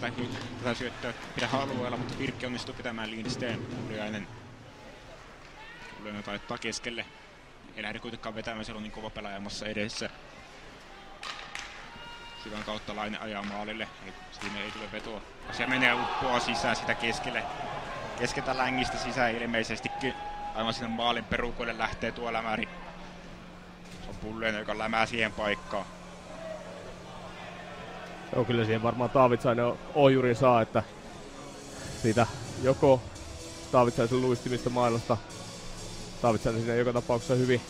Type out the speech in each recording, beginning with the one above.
tätä, tätä syöttöä pidä alueella, mutta Virkki onnistuu pitämään Lindsten. Uljainen, Uljainen taittaa keskelle. Ei lähde kuitenkaan vetämään, siellä on niin kova pelaajamassa edessä. Syvän kautta Laine ajaa maalille, siinä ei tule vetoa. Se menee uppoa sisään sitä keskelle. Keskeltä längistä sisään ilmeisestikin. Aivan sinne maalin perukoille lähtee tuo lämäri. Se on Pulleinen, joka lämää siihen paikkaan. Joo, kyllä siihen varmaan Taavitsainen ohjurin saa, että siitä joko Taavitsaisen luistimista maailmasta Taavitsainen siinä joka tapauksessa hyvin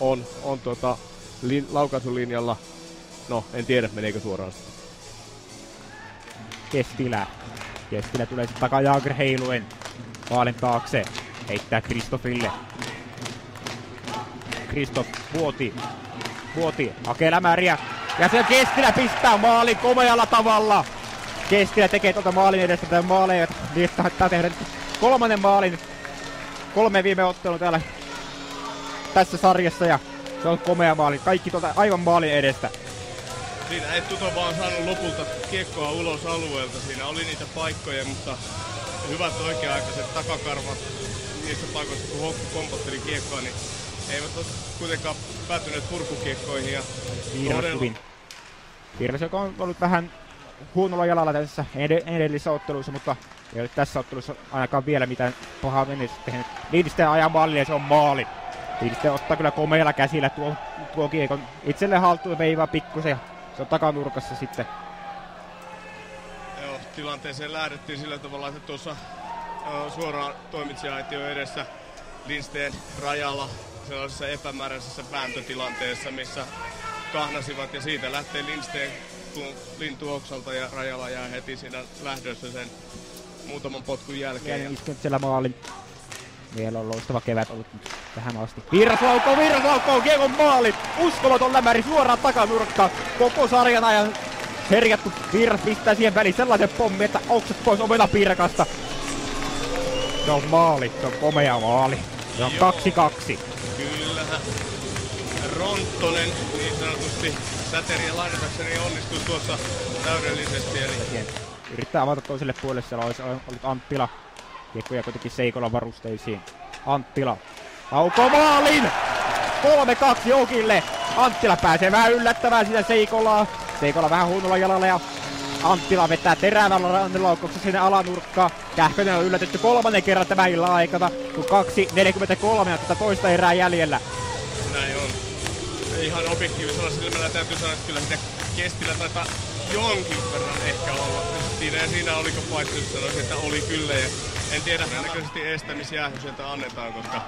on, on tuota, lin, laukaisulinjalla. No, en tiedä, meneekö suoraan sitten. Kestilä. Kestilä tulee sitten takaa Jaager heiluen. Maalin taakse. Heittää Kristofille. Kristoff vuoti. Vuoti. Hakee lämäriä. Ja se Kestilä pistää maalin komealla tavalla. Kestilä tekee tuota maalin edestä tämän maaleja. Niin taittaa tehdä kolmannen maalin. Kolme viime ottelu täällä tässä sarjassa ja se on komea maali. Kaikki tuota aivan maalin edestä. Siinä ei Tuto vaan saanut lopulta kiekkoa ulos alueelta. Siinä oli niitä paikkoja, mutta hyvät oikea-aikaiset takakarvat niissä paikoissa, kun Hokku kompotteli kiekkoa, niin eivät ole kuitenkaan päätyneet purkukiekkoihin. Ja Virras Virras, joka on ollut vähän huonolla jalalla tässä ed- edellisessä otteluissa, mutta ei ole tässä ottelussa ainakaan vielä mitään pahaa menestystä tehnyt. Lindsten ajaa maalille ja se on maali. Lindsten ottaa kyllä komeilla käsillä tuo, tuo kiekon itselle haltuun veivaa pikkusen se on takanurkassa sitten. Joo, tilanteeseen lähdettiin sillä tavalla, että tuossa uh, suoraan toimitsija edessä Lindsten rajalla sellaisessa epämääräisessä vääntötilanteessa, missä kahnasivat ja siitä lähtee Lindsten lintuoksalta ja rajalla jää heti siinä lähdössä sen muutaman potkun jälkeen. Ja iskenyt siellä maalin. Vielä on loistava kevät ollut tähän asti. Virras laukoo, Virras laukoo, Kiekon maali! Uskomaton lämäri suoraan takanurkkaan. Koko sarjan ajan herjattu Virras pistää siihen väliin sellaisen pommi, että oksat pois omena pirkasta. Se on maali, se on komea maali. Se on 2-2. Kyllähän Ronttonen niin sanotusti säteriä lainatakseni onnistuu tuossa täydellisesti. Eli... Yrittää avata toiselle puolelle, siellä olisi ollut Anttila Kiekkoja kuitenkin Seikolan varusteisiin. Anttila. Auko maalin! 3-2 Jokille. Anttila pääsee vähän yllättävään sitä Seikolaa. Seikola vähän huonolla jalalla ja Anttila vetää terävällä rannelaukkauksessa sinne alanurkkaan. Kähkönen on yllätetty kolmannen kerran tämän illan aikana, kun 2.43 tätä toista erää jäljellä. Ihan objektiivisella silmällä täytyy sanoa, että kyllä sitä Kestillä taitaa jonkin verran ehkä olla. Siinä ja siinä oliko paitsi, sanoisin, että oli kyllä. Ja en tiedä, näköisesti estämisjäähy sieltä annetaan, koska...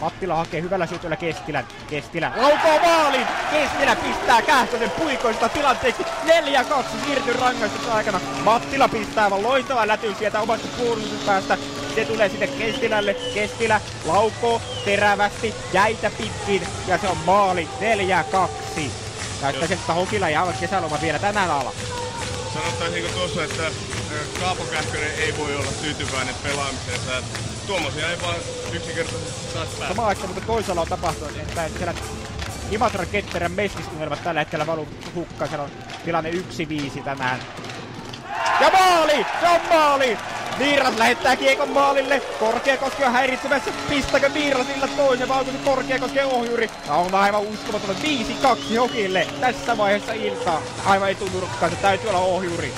Mattila hakee hyvällä syötöllä Kestilän. Kestilä laukoo maalin! Kestilä pistää Kähkösen puikoista tilanteeksi 4-2 siirtyn rangaistuksen aikana. Mattila pistää aivan loistava läty sieltä omasta puolustuspäästä. Se tulee sitten Kestilälle. Kestilä laukoo terävästi jäitä pitkin ja se on maali 4-2. Näyttäisi, että Hokilla ja aivan kesäloma vielä tänään alla. Sanottaisinko tuossa, että Kaapo Kähkönen ei voi olla tyytyväinen pelaamiseensa. Tuommoisia ei vaan yksinkertaisesti saa päästä. Sama aika, mutta toisaalla on tapahtunut, että siellä Imatra Ketterän mestisunelmat tällä hetkellä valu hukkaan. Siellä on tilanne 1-5 tänään. Ja maali! Se on maali! Viiras lähettää kiekon maalille. Korkeakoski on häiritsemässä. Pistäkö sillä toisen vai onko se Korkeakosken ohjuri? Ja on aivan uskomaton 5-2 Hokille tässä vaiheessa iltaa. Aivan etunurkkaan, se täytyy olla ohjuri.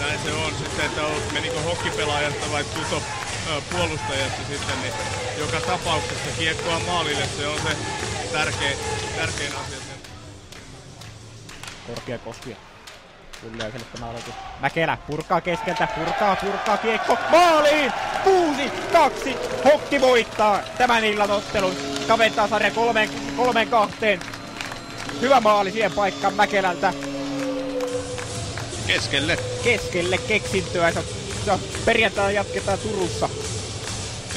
Näin se on sitten, että menikö hokkipelaajasta vai tuto puolustajasta sitten, niin joka tapauksessa kiekkoa maalille, se on se tärkein, tärkein asia. Korkeakoski Pulliaiselle tämä aloitus. Mäkelä purkaa keskeltä, purkaa, purkaa kiekko maaliin! 6-2! Hokki voittaa tämän illan ottelun. Kaventaa sarja kolmeen, kolmeen kahteen. Hyvä maali siihen paikkaan Mäkelältä. Keskelle. Keskelle keksintöä. Se, se perjantaina jatketaan Turussa.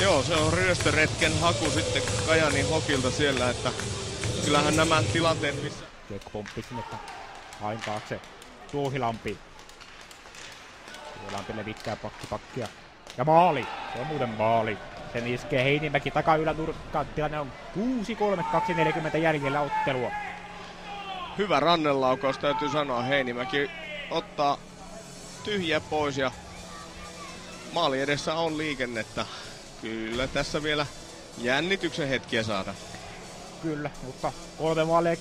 Joo, se on ryöstöretken haku sitten Kajanin hokilta siellä, että kyllähän nämä tilanteet, missä... Kiekko pomppi sinne hain taakse. Tuohilampi. Tuohilampi levittää pakki pakkia. Ja maali! Se on muuten maali. Sen iskee Heinimäki nurkkaan. Tilanne on 6-3-2-40 jäljellä ottelua. Hyvä rannelaukaus täytyy sanoa. Heinimäki ottaa tyhjä pois ja maali edessä on liikennettä. Kyllä tässä vielä jännityksen hetkiä saada. Kyllä, mutta kolme maalia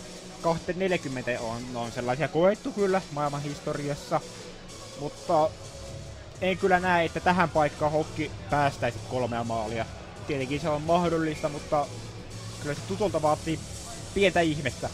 240 on, on sellaisia koettu kyllä maailman historiassa. Mutta en kyllä näe, että tähän paikkaan hokki päästäisi kolmea maalia. Tietenkin se on mahdollista, mutta kyllä se tutulta vaatii pientä ihmettä.